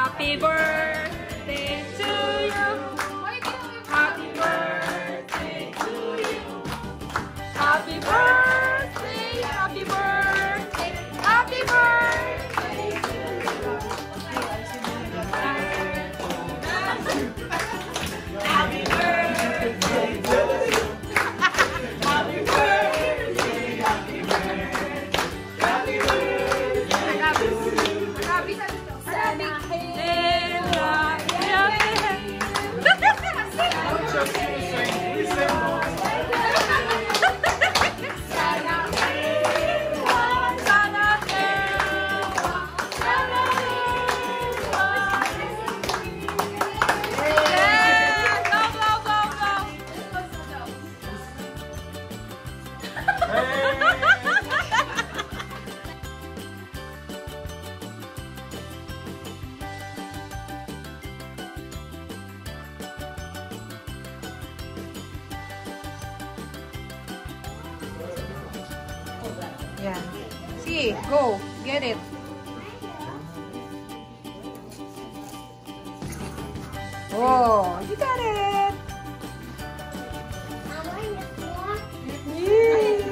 Happy birthday See, go. Get it. Oh, you got it. Yay.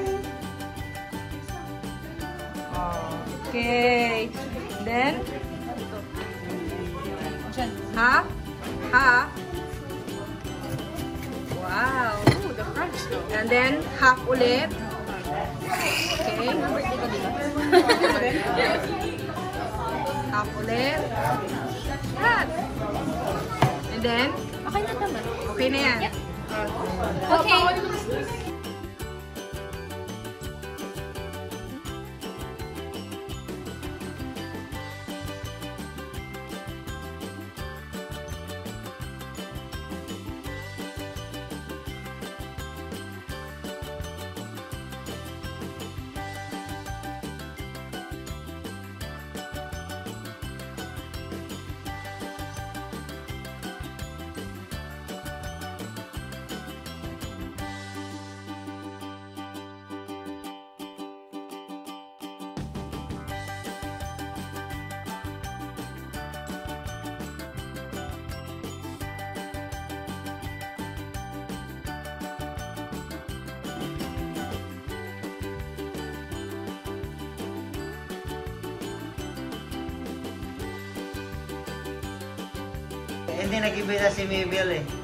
Okay. Then, ha? Ha? Wow. Ooh, the crunch though. And then, half ulit. Okay. half ulit. Yan. And then, Okay na naman. okay na yan. Hindi nag-ibig na si Mabel eh.